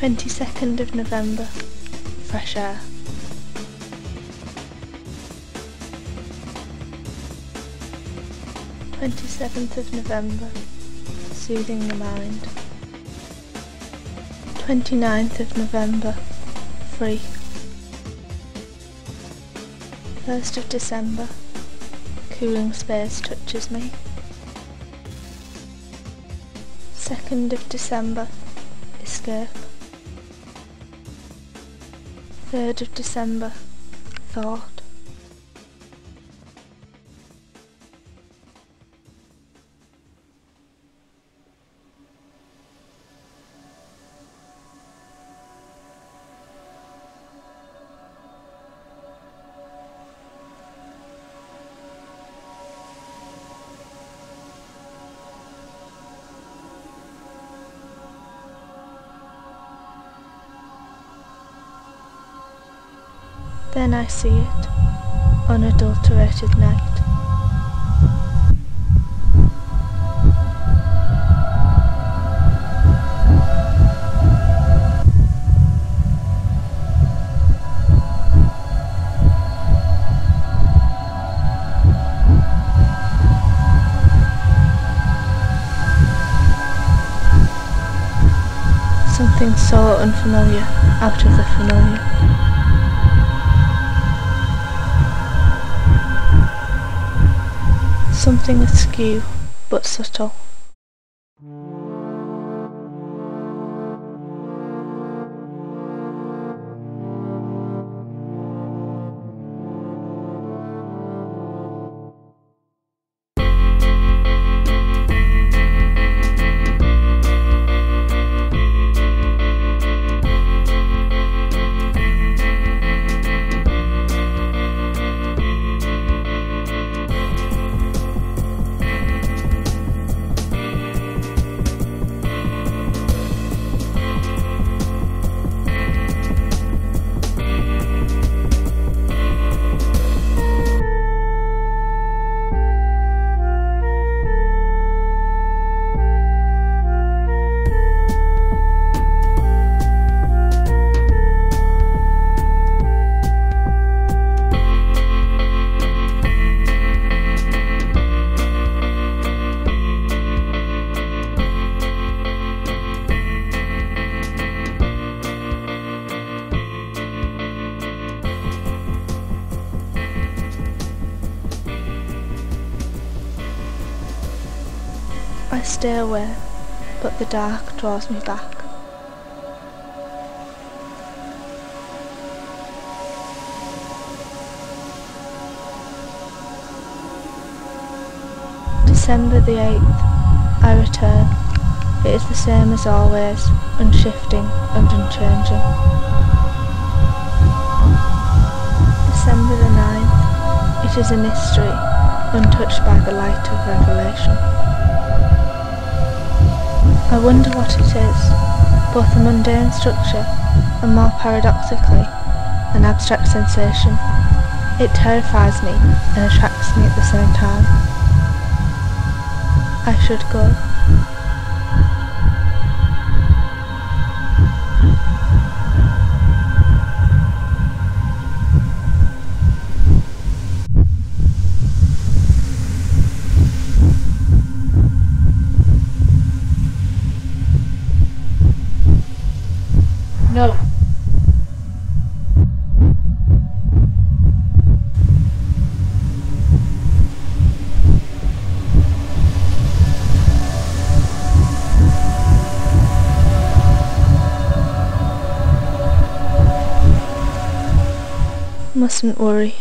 22nd of November, fresh air. Twenty seventh of November, soothing the mind. 29th of November, free. 1st of December, cooling space touches me. 2nd of December, escape. 3rd of December, thought. Then I see it, unadulterated night. Something so unfamiliar out of the familiar. Something askew, but subtle. I stay away, but the dark draws me back. December the 8th, I return. It is the same as always, unshifting and unchanging. December the 9th, it is a mystery, untouched by the light of revelation. I wonder what it is, both a mundane structure and more paradoxically, an abstract sensation. It terrifies me and attracts me at the same time. I should go. Mustn't worry.